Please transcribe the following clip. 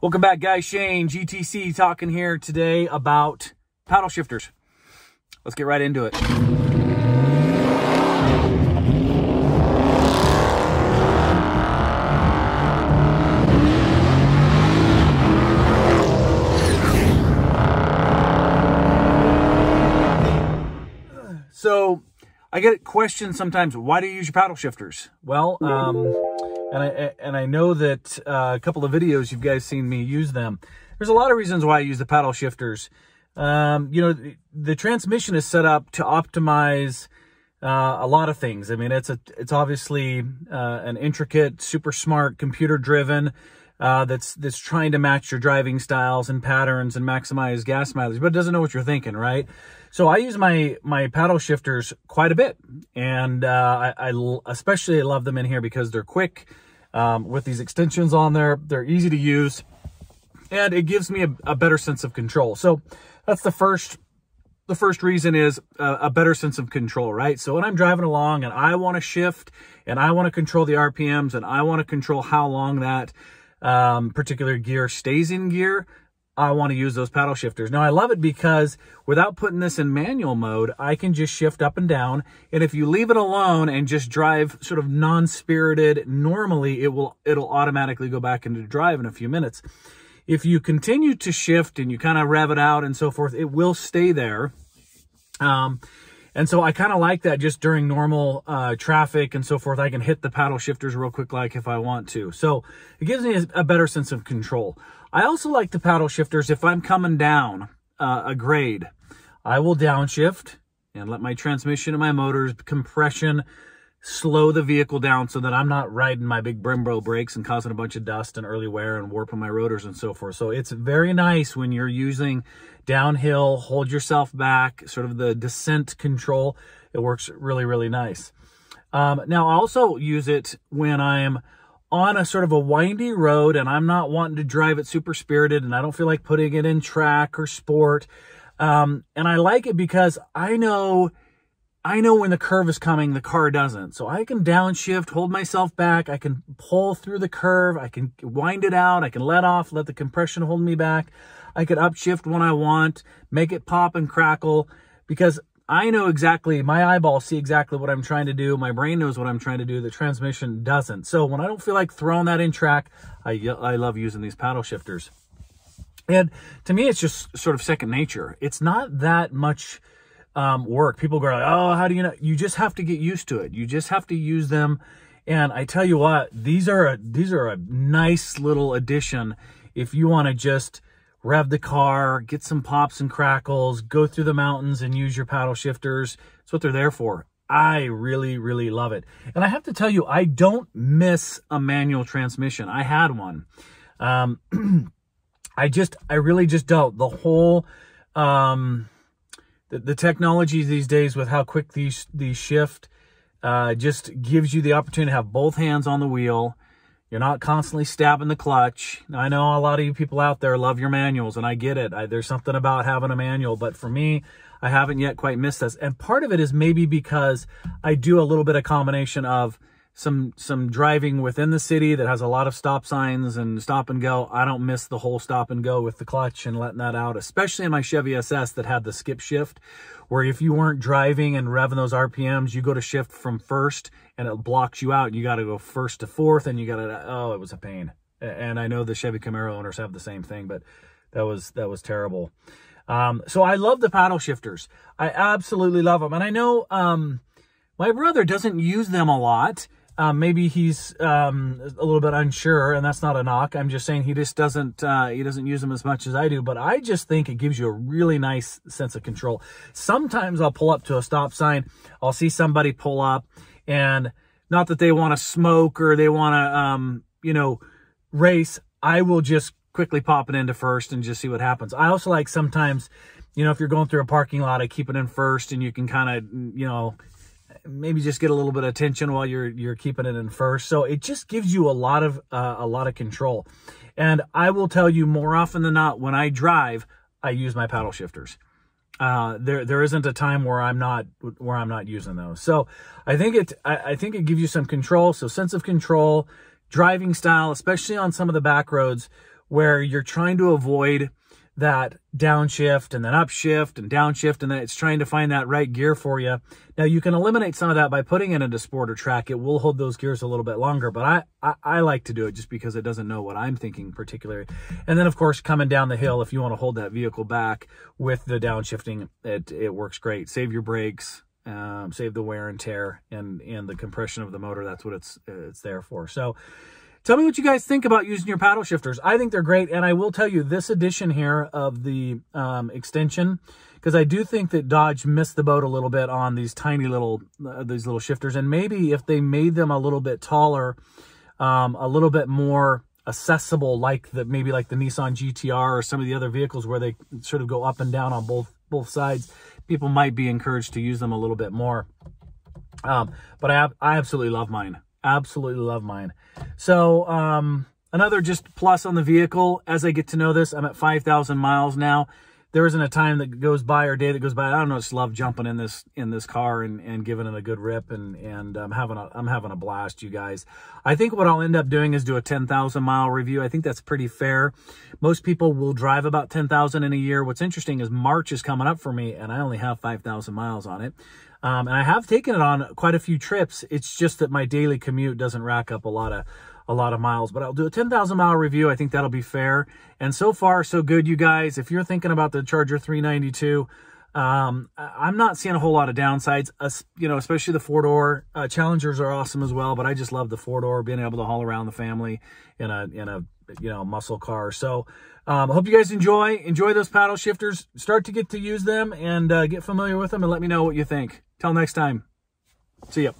Welcome back, guys. Shane, GTC, talking here today about paddle shifters. Let's get right into it. So, I get questions sometimes. Why do you use your paddle shifters? Well, um, and I and I know that uh, a couple of videos you guys seen me use them. There's a lot of reasons why I use the paddle shifters. Um, you know, the, the, transmission is set up to optimize uh, a lot of things. I mean, it's a it's obviously uh, an intricate, super smart, computer driven. Uh, that's that's trying to match your driving styles and patterns and maximize gas mileage, but it doesn't know what you're thinking, right? So I use my my paddle shifters quite a bit, and uh, I, I, especially love them in here because they're quick um, with these extensions on there. They're easy to use, and it gives me a, a better sense of control. So that's the first the first reason is a, a, better sense of control, right? So when I'm driving along and I want to shift and I want to control the RPMs and I want to control how long that um, particular gear stays in gear, I want to use those paddle shifters. Now I love it because without putting this in manual mode, I can just shift up and down. And if you leave it alone and just drive sort of non-spirited, normally it will, it'll automatically go back into drive in a few minutes. If you continue to shift and you kind of rev it out and so forth, it will stay there. Um, and so I kind of like that just during normal uh, traffic and so forth. I can hit the paddle shifters real quick like if I want to. So it gives me a, better sense of control. I also like the paddle shifters if I'm coming down uh, a grade. I will downshift and let my transmission and my motors compression slow the vehicle down so that I'm not riding my big Brembo brakes and causing a bunch of dust and early wear and warping my rotors and so forth. So it's very nice when you're using downhill, hold yourself back, sort of the descent control. It works really, really nice. Um, now I also use it when I'm on a sort of a windy road and I'm not wanting to drive it super spirited and I don't feel like putting it in track or sport. Um, and I like it because I know, I know when the curve is coming, the car doesn't. So I can downshift, hold myself back. I can pull through the curve. I can wind it out. I can let off, let the compression hold me back. I could upshift when I want, make it pop and crackle because I know exactly, my eyeballs see exactly what I'm trying to do. My brain knows what I'm trying to do. The transmission doesn't. So when I don't feel like throwing that in track, I, I love using these paddle shifters. And to me, it's just sort of second nature. It's not that much um, work. People go like, oh, how do you know? You just have to get used to it. You just have to use them. And I tell you what, these are a, these are a nice little addition if you want to just rev the car, get some pops and crackles, go through the mountains and use your paddle shifters. That's what they're there for. I really, really love it. And I have to tell you, I don't miss a manual transmission. I had one. Um, I just, I really just don't. The whole, um, the, the technology these days with how quick these, these shift, uh, just gives you the opportunity to have both hands on the wheel you're not constantly stabbing the clutch. I know a lot of you people out there love your manuals, and I get it. I, there's something about having a manual, but for me, I haven't yet quite missed this. And part of it is maybe because I do a little bit of combination of some some driving within the city that has a lot of stop signs and stop and go. I don't miss the whole stop and go with the clutch and letting that out, especially in my Chevy SS that had the skip shift, where if you weren't driving and revving those RPMs, you go to shift from first and it blocks you out. You got to go first to fourth and you got to, oh, it was a pain. And I know the Chevy Camaro owners have the same thing, but that was, that was terrible. Um, so I love the paddle shifters. I absolutely love them. And I know, um, my brother doesn't use them a lot um, maybe he's um, a little bit unsure, and that's not a knock. I'm just saying he just doesn't uh, he doesn't use them as much as I do. But I just think it gives you a really nice sense of control. Sometimes I'll pull up to a stop sign, I'll see somebody pull up, and not that they want to smoke or they want to um, you know race. I will just quickly pop it into first and just see what happens. I also like sometimes, you know, if you're going through a parking lot, I keep it in first, and you can kind of you know maybe just get a little bit of attention while you're you're keeping it in first. So it just gives you a lot of uh, a lot of control. And I will tell you more often than not, when I drive, I use my paddle shifters. Uh, there there isn't a time where I'm not where I'm not using those. So I think it I, I think it gives you some control. So sense of control, driving style, especially on some of the back roads where you're trying to avoid that downshift and then upshift and downshift and then it's trying to find that right gear for you. Now you can eliminate some of that by putting it into sport or track. It will hold those gears a little bit longer, but I, I, I like to do it just because it doesn't know what I'm thinking particularly. And then of course coming down the hill, if you want to hold that vehicle back with the downshifting, it, it works great. Save your brakes, um, save the wear and tear and, and the compression of the motor. That's what it's, it's there for. So Tell me what you guys think about using your paddle shifters. I think they're great, and I will tell you this edition here of the um, extension, because I do think that Dodge missed the boat a little bit on these tiny little uh, these little shifters, and maybe if they made them a little bit taller, um, a little bit more accessible, like the maybe like the Nissan GTR or some of the other vehicles where they sort of go up and down on both both sides, people might be encouraged to use them a little bit more. Um, but I, I absolutely love mine. Absolutely love mine. So, um, another just plus on the vehicle, as I get to know this, I'm at 5,000 miles now. There isn't a time that goes by or day that goes by. I don't know, just love jumping in this in this car and, and giving it a good rip and and I'm having a I'm having a blast, you guys. I think what I'll end up doing is do a 10,000 mile review. I think that's pretty fair. Most people will drive about 10,000 in a year. What's interesting is March is coming up for me and I only have 5,000 miles on it. Um, and I have taken it on quite a few trips. It's just that my daily commute doesn't rack up a lot of a lot of miles, but I'll do a 10,000 mile review. I think that'll be fair. And so far, so good, you guys. If you're thinking about the Charger 392, um, I'm not seeing a whole lot of downsides, uh, you know, especially the four door uh, Challengers are awesome as well, but I just love the four door being able to haul around the family in a, in a, you know, muscle car. So, um, I hope you guys enjoy, enjoy those paddle shifters, start to get to use them and uh, get familiar with them and let me know what you think. Till next time. See ya.